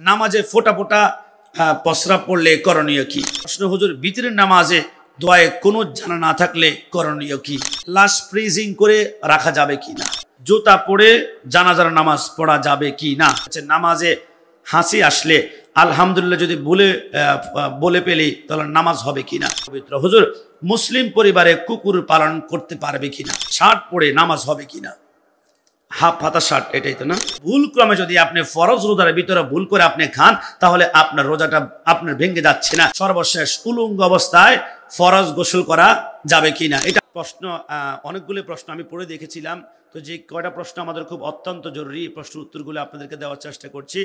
নামাজে ফোটা ফোটা প্রস্রাব পড়লে করণীয় কি? প্রশ্ন হুজুর বিতরের নামাজে দোয়ায় কোনো জানা না থাকলে করণীয় কি? লাশ ফ্রিজিং করে রাখা যাবে কি না? জুতা পরে জানাজার নামাজ পড়া যাবে কি না? আচ্ছা, নামাজে হাসি আসলে আলহামদুলিল্লাহ যদি বলে বলে পেলি তাহলে নামাজ হবে কিনা পবিত্র। হুজুর মুসলিম পরিবারে কুকুর পালন করতে পারবে কিনা শার্ট পরে নামাজ হবে কিনা হাফ হাতা শার্ট, এটাই তো না? ভুল ক্রমে যদি আপনি ফরজ রোজার ভিতরে ভুল করে আপনি খান, তাহলে আপনার রোজাটা আপনার ভেঙে যাচ্ছে না। সর্বশেষ উলুঙ্গ অবস্থায় ফরজ গোসল করা যাবে কিনা এটা প্রশ্ন অনেকগুলো প্রশ্ন আমি পড়ে দেখেছিলাম। তো যে কয়টা প্রশ্ন আমাদের খুব অত্যন্ত জরুরি প্রশ্নের উত্তরগুলো আপনাদেরকে দেওয়ার চেষ্টা করছি।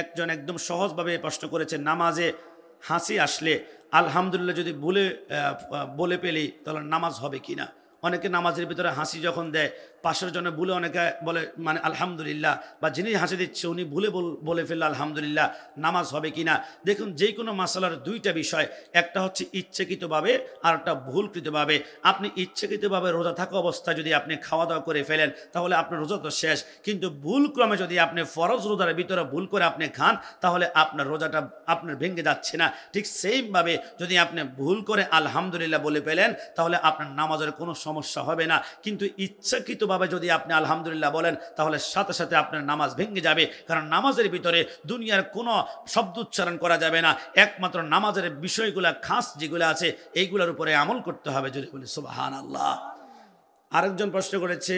একজন একদম সহজভাবে প্রশ্ন করেছে নামাজে হাসি আসলে আলহামদুলিল্লাহ যদি বলে বলে পেলি তাহলে নামাজ হবে কিনা অনেকে নামাজের ভিতরে হাসি যখন দেয় পাশের জন্য ভুলে অনেকে বলে মানে আলহামদুলিল্লাহ, বা যিনি হাসি দিচ্ছে উনি ভুলে বলে ফেললে আলহামদুলিল্লাহ, নামাজ হবে কিনা? দেখুন, যে কোনো মাসালার দুইটা বিষয়, একটা হচ্ছে ইচ্ছাকৃতভাবে, আর একটা ভুলকৃতভাবে। আপনি ইচ্ছাকৃতভাবে রোজা থাকা অবস্থায় যদি আপনি খাওয়া দাওয়া করে ফেলেন, তাহলে আপনার রোজা তো শেষ। কিন্তু ভুল ক্রমে যদি আপনি ফরজ রোজার ভিতরে ভুল করে আপনি খান, তাহলে আপনার রোজাটা আপনার ভেঙে যাচ্ছে না। ঠিক সেইমভাবে যদি আপনি ভুল করে আলহামদুলিল্লাহ বলে পেলেন তাহলে আপনার নামাজের কোনো সমস্যা হবে না। কিন্তু ইচ্ছাকৃতভাবে যদি আপনি আলহামদুলিল্লাহ বলেন, তাহলে সাথে সাথে আপনার নামাজ ভেঙে যাবে। কারণ নামাজের ভিতরে দুনিয়ার কোনো শব্দ উচ্চারণ করা যাবে না। একমাত্র নামাজের বিষয়গুলো, খাস যেগুলো আছে, এইগুলোর উপরে আমল করতে হবে যদি বলি সুবাহান আল্লাহ আরেকজন প্রশ্ন করেছে,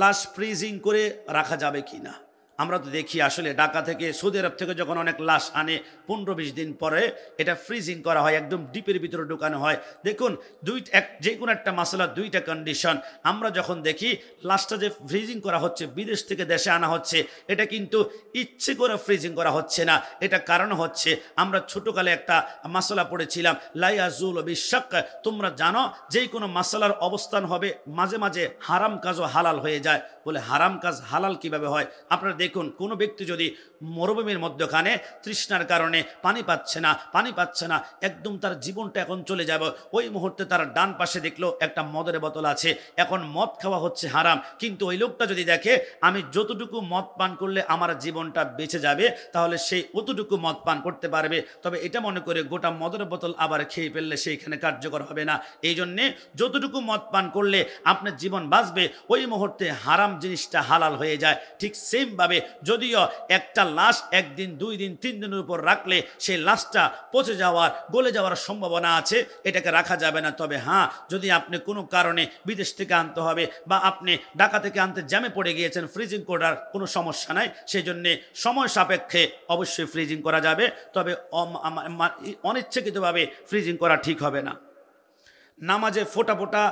লাশ ফ্রিজিং করে রাখা যাবে কি না আমরা তো দেখি আসলে ঢাকা থেকে সৌদি আরব থেকে যখন অনেক লাশ আনে, পনেরো বিশ দিন পরে এটা ফ্রিজিং করা হয়, একদম ডিপের ভিতরে ঢুকানো হয়। দেখুন, দুই, এক, যে কোনো একটা মশলা, দুইটা কন্ডিশন আমরা যখন দেখি, লাশটা যে ফ্রিজিং করা হচ্ছে, বিদেশ থেকে দেশে আনা হচ্ছে, এটা কিন্তু ইচ্ছে করে ফ্রিজিং করা হচ্ছে না। এটা কারণ হচ্ছে, আমরা ছোটোকালে একটা মশলা পড়েছিলাম লাইয়াজুল বিশ্বাক তোমরা জানো, যেই কোনো মশলার অবস্থান হবে, মাঝে মাঝে হারাম কাজও হালাল হয়ে যায়। বলে হারাম কাজ হালাল কীভাবে হয়? আপনারা দেখুন, কোনো ব্যক্তি যদি মরুভূমির মধ্যখানে তৃষ্ণার কারণে পানি পাচ্ছে না, পানি পাচ্ছে না, একদম তার জীবনটা এখন চলে যাবে। ওই মুহূর্তে তার ডান পাশে দেখল একটা মদের বোতল আছে। এখন মদ খাওয়া হচ্ছে হারাম। কিন্তু ওই লোকটা যদি দেখে, আমি যতটুকু মদ পান করলে আমার জীবনটা বেঁচে যাবে, তাহলে সেই অতটুকু মদ পান করতে পারবে। তবে এটা মনে করে গোটা মদের বোতল আবার খেয়ে ফেললে সেইখানে কার্যকর হবে না। এই জন্যে যতটুকু মদ পান করলে আপনার জীবন বাঁচবে, ওই মুহূর্তে হারাম জিনিসটা হালাল হয়ে যায়। ঠিক সেমভাবে যদিও একটা লাশ একদিন, দুই দিন, তিন দিনের উপর রাখলে সেই লাশটা পচে যাওয়ার, গলে যাওয়ার সম্ভাবনা আছে, এটাকে রাখা যাবে না। তবে হ্যাঁ যদি আপনি কোনো কারণে বিদেশ থেকে আনতে হবে বা আপনি ঢাকা থেকে আনতে জ্যামে পড়ে গিয়েছেন ফ্রিজিং করার কোনো সমস্যা নাই সেই জন্যে সময় সাপেক্ষে অবশ্যই ফ্রিজিং করা যাবে। তবে অনিচ্ছাকৃতভাবে ফ্রিজিং করা ঠিক হবে না। নামাজে ফোটা ফোটা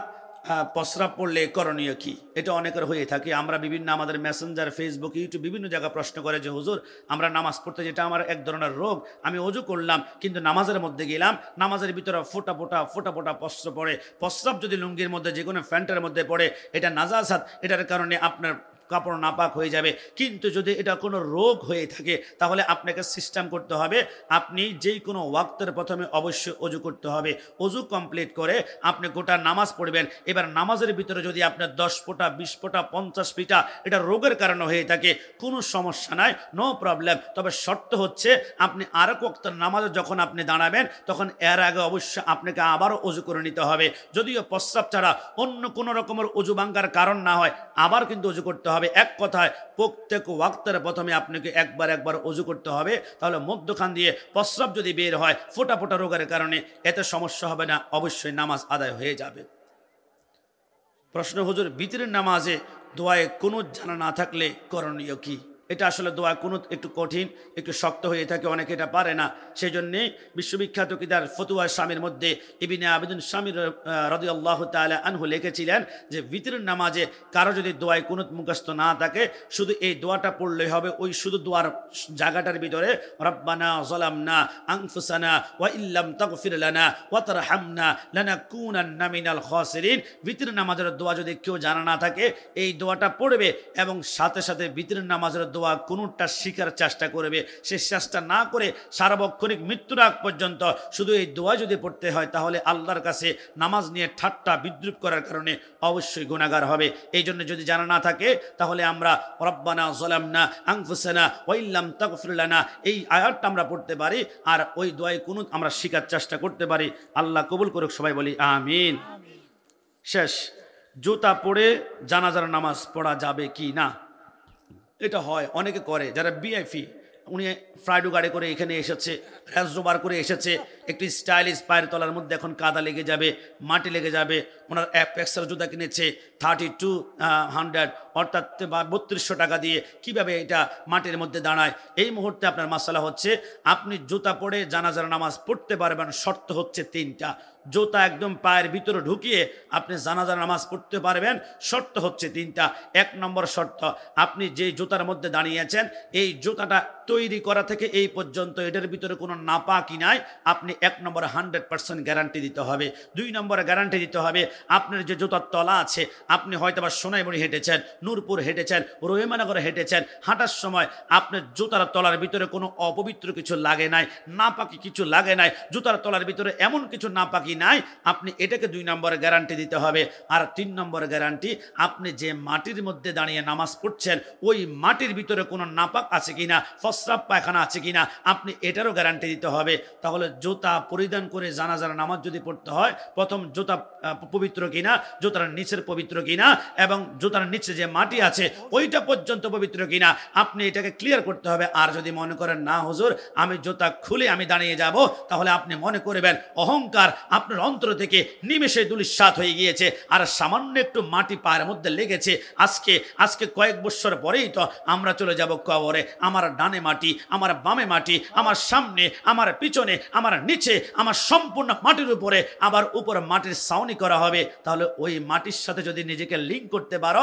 প্রস্রাব পড়লে করণীয় কি? এটা অনেকের হয়ে থাকে। আমরা বিভিন্ন আমাদের মেসেঞ্জার ফেসবুক ইউটিউব বিভিন্ন জায়গায় প্রশ্ন করে যে, হুজুর, আমরা নামাজ পড়তে যেটা আমার এক ধরনের রোগ, আমি অজু করলাম, কিন্তু নামাজের মধ্যে গেলাম, নামাজের ভিতরে ফোটা ফোটা ফোটা ফোটা প্রস্রাব পড়ে। প্রস্রাব যদি লুঙ্গির মধ্যে যে কোনো ফ্যান্টের মধ্যে পড়ে, এটা নাজাসাত। এটার কারণে আপনার কাপড় নাপাক হয়ে যাবে। কিন্তু যদি এটা কোনো রোগ হয়ে থাকে, তাহলে আপনাকে সিস্টেম করতে হবে। আপনি যেই কোনো ওয়াক্তের প্রথমে অবশ্যই অজু করতে হবে। অজু কমপ্লিট করে আপনি গোটা নামাজ পড়বেন। এবার নামাজের ভিতরে যদি আপনার দশ ফোঁটা, বিশ ফোঁটা, পঞ্চাশ ফিটা এটা রোগের কারণে হয়ে থাকে, কোনো সমস্যা নাই নো প্রবলেম তবে শর্ত হচ্ছে, আপনি আরেক ওয়াক্তের নামাজে যখন আপনি দাঁড়াবেন, তখন এর আগে অবশ্যই আপনাকে আবারও অজু করে নিতে হবে। যদিও প্রস্রাব ছাড়া অন্য কোনো রকমের অজু ভাঙ্গার কারণ না হয়, আবার কিন্তু অজু করতে হবে। এক কথায় প্রত্যেক ওয়াক্তের প্রথমে আপনাকে একবার একবার অজু করতে হবে। তাহলে মধ্যখান দিয়ে প্রস্রাব যদি বের হয়, ফোটা ফোটা রোগের কারণে এতে সমস্যা হবে না, অবশ্যই নামাজ আদায় হয়ে যাবে। প্রশ্ন, হুজুর, বিতরের নামাজে দোয়ায় কোনো জানা না থাকলে করণীয় কি? এটা আসলে দোয়া কোনো একটু কঠিন, একটু শক্ত হয়ে থাকে, অনেকে এটা পারে না। সেই জন্যে বিশ্ববিখ্যাত কিদার ফতুয়া স্বামীর মধ্যে ইবিনে আবেদন স্বামীর রদি আল্লাহ তালা আনহু লিখেছিলেন যে বিতরের নামাজে কারও যদি দোয়ায় কোনো মুখস্থ না থাকে, শুধু এই দোয়াটা পড়লেই হবে, ওই শুধু দোয়ার জায়গাটার ভিতরে, রব্বানা জলামনা আংফুসানা ওয়া ইল্লাম তাগফির লানা ওয়া তারহামনা লানাকুনান্না মিনাল খাসিরিন। বিতরের নামাজের দোয়া যদি কেউ জানা না থাকে, এই দোয়াটা পড়বে এবং সাথে সাথে বিতরের নামাজের দোয়া দোয়া কোনোটা শিকার চেষ্টা করবে, সে চেষ্টা না করে সার্বক্ষণিক মৃত্যুর আগ পর্যন্ত শুধু এই দোয়া যদি পড়তে হয়, তাহলে আল্লাহর কাছে নামাজ নিয়ে ঠাট্টা বিদ্রুপ করার কারণে অবশ্যই গুণাগার হবে। এই জন্য যদি জানা না থাকে, তাহলে আমরা রব্বানা জলামনা আংফুসানা ওয়াইল্লাম তাকফিরলানা এই আয়াতটা আমরা পড়তে পারি আর ওই দোয়ায় কোনো আমরা শিকার চেষ্টা করতে পারি। আল্লাহ কবুল করুক, সবাই বলি আমিন। শেষ, জুতা পরে জানাজার নামাজ পড়া যাবে কি না? এটা হয়, অনেকে করে, যারা বিআইপি উনি ফ্রাইডো গাড়ি করে এখানে এসেছে র্যাজোবার করে এসেছে, একটি স্টাইলিশ পায়ের তলার মধ্যে এখন কাদা লেগে যাবে, মাটি লেগে যাবে, ওনার অ্যাপেক্সের জুতা কিনেছে থার্টি টু হান্ড্রেড অর্থাৎ বত্রিশশো টাকা দিয়ে কীভাবে এটা মাটির মধ্যে দাঁড়ায়? এই মুহূর্তে আপনার মাসালা হচ্ছে, আপনি জুতা পরে জানাজার নামাজ পড়তে পারবেন, শর্ত হচ্ছে তিনটা। জুতা একদম পায়ের ভিতরে ঢুকিয়ে আপনি জানাজার নামাজ পড়তে পারবেন, শর্ত হচ্ছে তিনটা। এক নম্বর শর্ত, আপনি যে জুতার মধ্যে দাঁড়িয়েছেন, এই জুতাটা তৈরি করা থেকে এই পর্যন্ত এটার ভিতরে কোনো নাপাকি নাই, আপনি এক নম্বর হান্ড্রেড পার্সেন্ট গ্যারান্টি দিতে হবে। দুই নম্বরে গ্যারান্টি দিতে হবে, আপনার যে জুতার তলা আছে, আপনি হয়তো বা সোনাইমুড়ি হেঁটেছেন নূরপুর হেঁটেছেন, রহিমানগর হেঁটেছেন। হাঁটার সময় আপনার জুতার তলার ভিতরে কোনো অপবিত্র কিছু লাগে নাই না নাপাকি কিছু লাগে নাই। জুতার তলার ভিতরে এমন কিছু না নাপাকি নাই, আপনি এটাকে দুই নম্বরে গ্যারান্টি দিতে হবে। আর তিন নম্বর গ্যারান্টি আপনি যে মাটির মধ্যে দাঁড়িয়ে নামাজ পড়ছেন, ওই মাটির ভিতরে কোনো নাপাক আছে কিনা ফসরাব পায়খানা আছে কিনা, আপনি এটারও গ্যারান্টি দিতে হবে। তাহলে জুতা পরিধান করে জানাজার নামাজ যদি পড়তে হয়, প্রথম জুতা পবিত্র কিনা, জুতার নিচের পবিত্র কিনা, এবং জুতার নিচে যে মাটি আছে, ওইটা পর্যন্ত পবিত্র কিনা, আপনি এটাকে ক্লিয়ার করতে হবে। আর যদি মনে করেন, না হুজুর, আমি জুতা খুলে আমি দাঁড়িয়ে যাব, তাহলে আপনি মনে করবেন, অহংকার আপনার অন্তর থেকে নিমেষে দুলিশ্বাত হয়ে গিয়েছে, আর সামান্য একটু মাটি পায়ের মধ্যে লেগেছে। আজকে আজকে কয়েক বছর পরেই তো আমরা চলে যাব কবরে। আমার ডানে মাটি, আমার বামে মাটি, আমার সামনে, আমার পিছনে, আমার নিচে, আমার সম্পূর্ণ মাটির উপরে আবার উপর মাটির সাউনি করা হবে। তাহলে ওই মাটির সাথে যদি নিজেকে লিঙ্ক করতে পারো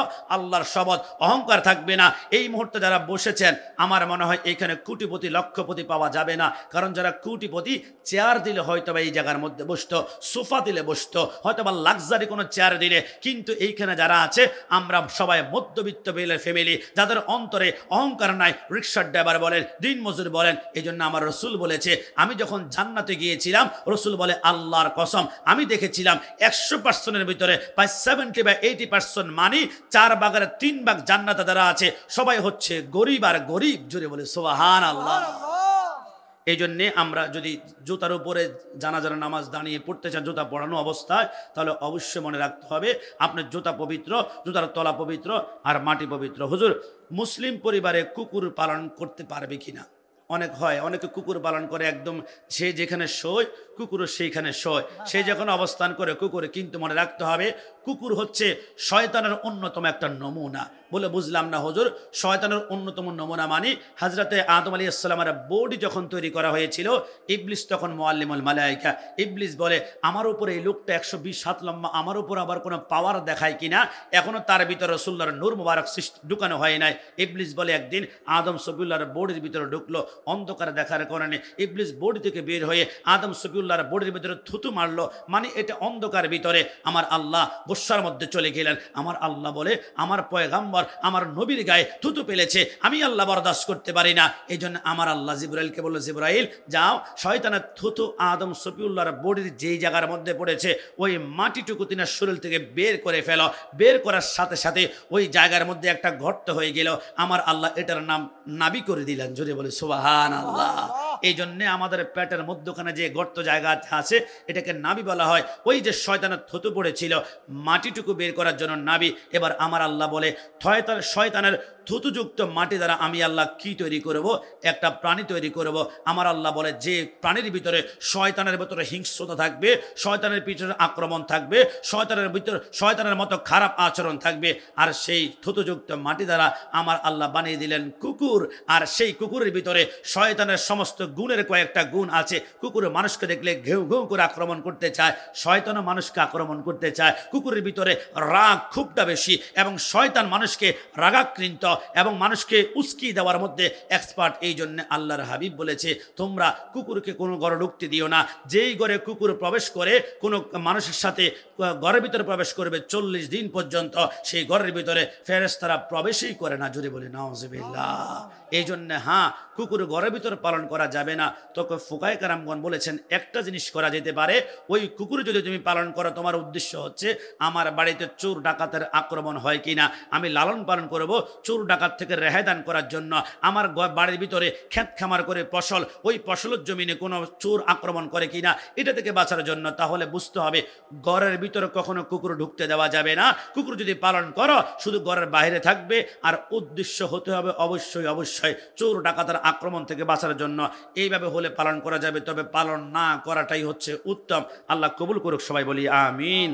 আল্লাহর শবদ অহংকার থাকবে না। এই মুহূর্তে যারা বসেছেন, আমার মনে হয় এখানে কোটিপতি, লক্ষপতি পাওয়া যাবে না। কারণ যারা কোটিপতি, চেয়ার দিলে হয়তো বা এই জায়গার মধ্যে বসতো, সোফা দিলে বসতো, হয়তো বা লাক্সারি কোনো চেয়ার দিলে। কিন্তু এইখানে যারা আছে, আমরা সবাই মধ্যবিত্ত ফ্যামিলি যাদের অন্তরে অহংকার নাই রিক্সার ড্রাইভার বলেন দিন মজুর বলেন এই জন্য আমার রসুল বলেছে, আমি যখন জান্নাতে গিয়েছিলাম, রসুল বলে, আল্লাহর কসম, আমি দেখেছিলাম একশো পার্সেন্টের ভিতরে প্রায় সেভেন্টি বা এইটি পার্সেন্ট মানি চার বাগের তিন ভাগ জান্নাতে যারা আছে সবাই হচ্ছে গরিব আর গরিব জুড়ে বলে সোবাহান আল্লাহ এই জন্যে আমরা যদি জুতার উপরে জানাজার নামাজ দাঁড়িয়ে পড়তে চান জুতা পড়ানো অবস্থায় তাহলে অবশ্যই মনে রাখতে হবে আপনার জুতা পবিত্র জুতার তলা পবিত্র আর মাটি পবিত্র। হুজুর মুসলিম পরিবারে কুকুর পালন করতে পারবে কিনা? অনেক হয় অনেকে কুকুর পালন করে একদম সে যেখানে শোয় কুকুরও সেইখানে শোয়। সে যখন অবস্থান করে কুকুরে কিন্তু মনে রাখতে হবে, কুকুর হচ্ছে শয়তানের অন্যতম একটা নমুনা বলে বুঝলাম না হজুর। শয়তানের অন্যতম নমুনা মানি হাজরতে আদম আলী আসসালামের বডি যখন তৈরি করা হয়েছিল, ইবলিস তখন মোয়াল্লিমুল মালাইকা। ইবলিস বলে, আমার উপরে এই লোকটা একশো বিশ হাত লম্বা, আমার উপর আবার কোনো পাওয়ার দেখায় কিনা? এখনও তার ভিতরে রসুল্লার নূর মুবারক সৃষ্টি, ঢুকানো হয় নাই। ইবলিস বলে, একদিন আদম সফিউল্লাহর বডির ভিতরে ঢুকলো, অন্ধকার দেখার কারণে ইবলিস বডি থেকে বের হয়ে আদম সফিউল্লাহর বডির ভিতরে থুতু মারলো। মানে এটা অন্ধকার ভিতরে। আমার আল্লাহ গোস্বার মধ্যে চলে গেলেন। আমার আল্লাহ বলে, আমার পয়গাম্বর আমার নবীর গায়ে থুতু পেলেছে। আমি আল্লাহ বরদাস্ত করতে পারি না। এই জন্য আমার আল্লাহ জিব্রাইলকে বলল, জিব্রাইল, যাও। শয়তানের থুতু আদম সফিউল্লাহর বডির যেই জায়গার মধ্যে পড়েছে, ওই মাটিটুকু তিনার শরীর থেকে বের করে ফেলো। বের করার সাথে সাথে ওই জায়গার মধ্যে একটা গর্ত হয়ে গেল। আমার আল্লাহ এটার নাম নাবি করে দিলেন। জোরে বলে সুবাহান আল্লাহ এই জন্যে আমাদের পেটের মধ্যখানে যে গর্ত জায়গা আছে, এটাকে নাবি বলা হয়। ওই যে শয়তানের থতু পড়েছিল, মাটিটুকু বের করার জন্য নাবি এবার আমার আল্লাহ বলে শয়তানের থুতুযুক্ত মাটি দ্বারা আমি আল্লাহ কি তৈরি করব? একটা প্রাণী তৈরি করব। আমার আল্লাহ বলে, যে প্রাণীর ভিতরে শয়তানের ভিতরে হিংস্রতা থাকবে, শয়তানের পিছনে আক্রমণ থাকবে, শয়তানের ভিতরে, শয়তানের মতো খারাপ আচরণ থাকবে, আর সেই থুতুযুক্ত মাটি দ্বারা আমার আল্লাহ বানিয়ে দিলেন কুকুর, আর সেই কুকুরের ভিতরে শয়তানের সমস্ত গুণের কয়েকটা গুণ আছে। কুকুরের মানুষকে দেখলে ঘেউ ঘেউ করে আক্রমণ করতে চায়, শয়তানও মানুষকে আক্রমণ করতে চায়। কুকুরের ভিতরে রাগ খুবটা বেশি, এবং শয়তান মানুষকে রাগাকৃন্ত এবং মানুষকে উস্কি দেওয়ার মধ্যে এক্সপার্ট এই জন্য আল্লাহর হাবিব বলেছে, তোমরা কুকুরকে কোনো ঘরে ঢুকতে দিও না। যেই ঘরে কুকুর প্রবেশ করে, কোনো মানুষের সাথে ঘরের ভিতরে প্রবেশ করবে চল্লিশ দিন পর্যন্ত। সেই ঘরের ভিতরে ফেরেস্তারা প্রবেশই করে না। জুড়ে বলি নওয়াজবিল্লাহ এই জন্য হ্যাঁ কুকুর ঘরের ভিতরে পালন করা যাবে না। তোকে ফুকায় কারামগণ বলেছেন, একটা জিনিস করা যেতে পারে। ওই কুকুর যদি তুমি পালন করো, তোমার উদ্দেশ্য হচ্ছে, আমার বাড়িতে চোর ডাকাতের আক্রমণ হয় কিনা? আমি লালন পালন করব, চোর ডাকাত থেকে রেহাই দান করার জন্য আমার বাড়ির ভিতরে খেত খামার করে ফসল, ওই ফসলের জমিনে কোনো চোর আক্রমণ করে কিনা, এটা থেকে বাঁচার জন্য তাহলে বুঝতে হবে ঘরের ভিতরে কখনো কুকুর ঢুকতে দেওয়া যাবে না। কুকুর যদি পালন করো, শুধু ঘরের বাইরে থাকবে আর উদ্দেশ্য হতে হবে অবশ্যই অবশ্যই চোর ডাকাতের আক্রমণ থেকে বাঁচার জন্য। এইভাবে হলে পালন করা যাবে, তবে পালন না করাটাই হচ্ছে উত্তম। আল্লাহ কবুল করুক সবাই বলি, আমিন।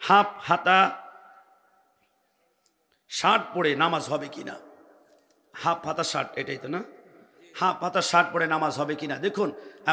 হাফ হাতা শার্ট পরে নামাজ হবে কি না হাফ হাতা শার্ট, এটাই তো না? হাফ হাতা শার্ট পরে নামাজ হবে কি না দেখুন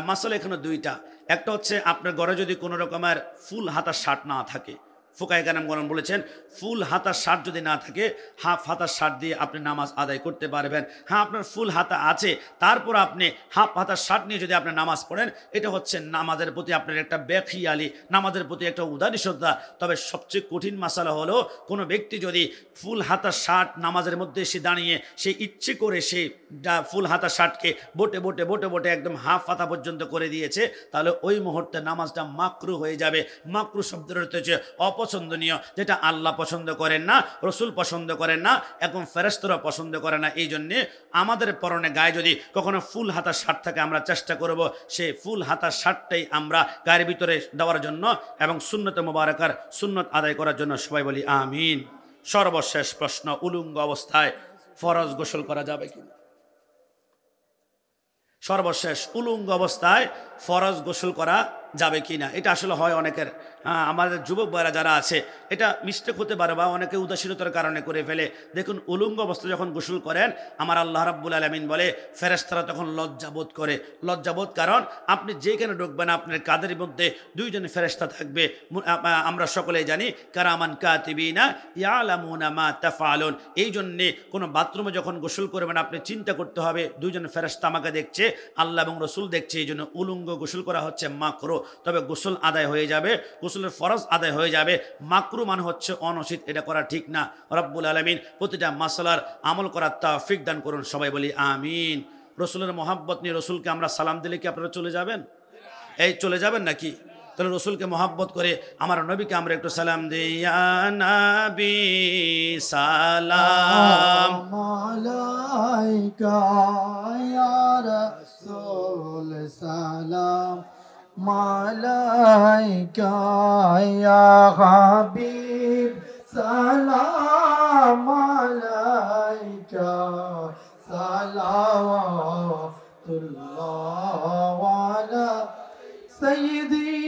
মাসালা এখানে দুইটা। একটা হচ্ছে আপনার ঘরে যদি কোনো রকমের ফুল হাতা শার্ট না থাকে ফোকায় গানাম গরম বলেছেন, ফুল হাতা শার্ট যদি না থাকে, হাফ হাতা শার্ট দিয়ে আপনি নামাজ আদায় করতে পারবেন। হ্যাঁ আপনার ফুল হাতা আছে, তারপর আপনি হাফ হাতা শার্ট নিয়ে যদি আপনি নামাজ পড়েন, এটা হচ্ছে নামাজের প্রতি আপনার একটা বেখিয়ালি নামাজের প্রতি একটা উদারীশ্রদ্ধা তবে সবচেয়ে কঠিন মশালা হলো, কোনো ব্যক্তি যদি ফুল হাতা শার্ট নামাজের মধ্যে এসে দাঁড়িয়ে, সে ইচ্ছে করে সে ফুল হাতা শার্টকে বোটে বোটে বোটে বোটে একদম হাফ হাতা পর্যন্ত করে দিয়েছে, তাহলে ওই মুহূর্তে নামাজটা মাকরু হয়ে যাবে। মাকরু শব্দের হচ্ছে অপছন্দনীয় যেটা আল্লাহ পছন্দ করেন না, রসুল পছন্দ করেন না, এখন ফেরেস্তরা পছন্দ করে না এই জন্যে আমাদের পরনে গায়ে যদি কখনো ফুল হাতা শার্ট থাকে, আমরা চেষ্টা করব সেই ফুল হাতা শার্টটাই আমরা গায়ের ভিতরে দেওয়ার জন্য এবং সুন্নত মোবারকার সুন্নত আদায় করার জন্য সবাই বলি আমিন। সর্বশেষ প্রশ্ন, উলুঙ্গ অবস্থায় ফরজ গোসল করা যাবে কিনা? সর্বশেষ, উলুঙ্গ অবস্থায় ফরজ গোসল করা যাবে কি না? এটা আসলে হয় অনেকের আমাদের যুবক ভাইরা যারা আছে, এটা মিস্টেক হতে পারে বা অনেকে উদাসীনতার কারণে করে ফেলে। দেখুন, উলুঙ্গ অবস্থা যখন গোসল করেন, আমার আল্লাহ রাব্বুল আলমিন বলে ফেরেস্তারা তখন লজ্জাবোধ করে। লজ্জাবোধ কারণ, আপনি যেখানে ঢুকবেন, আপনার কাদের মধ্যে দুইজন ফেরেস্তা থাকবে। আমরা সকলেই জানি, কারামান কাতিবিনা ইয়ালামুনা মা তাফালুন এই জন্যে কোনো বাথরুমে যখন গোসল করবেন, আপনি চিন্তা করতে হবে, দুইজন ফেরেস্তা আমাকে দেখছে, আল্লাহ এবং রসুল দেখছে, এই জন্য উলুঙ্গ গোসল করা হচ্ছে মাকরো। তবে গোসল আদায় হয়ে যাবে, গোসলের ফরজ আদায় হয়ে যাবে। মাকরু মানে হচ্ছে অনসিত এটা করা ঠিক না। রব্বুল আলমিন প্রতিটা মাসালার আমল করার তাফিক দান করুন, সবাই বলি আমিন। রসুলের মোহাব্বত নিয়ে রসুলকে আমরা সালাম দিলে কি আপনারা চলে যাবেন? এই চলে যাবেন নাকি? তাহলে রসুলকে মহাব্বত করে আমার নবীকে আমরা একটু সালাম দিই, ইয়া নবী সালাম। عليك يا حبيب. سلام عليك صلوات الله على سيدي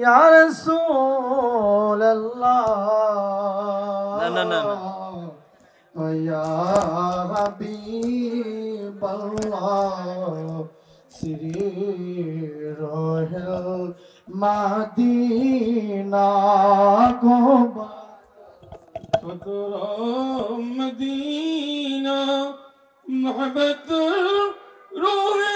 يا رسول الله. لا لا لا يا حبيب الله শ্রী রহল মাদিনা গোবা মদিনা মোহবত রোহে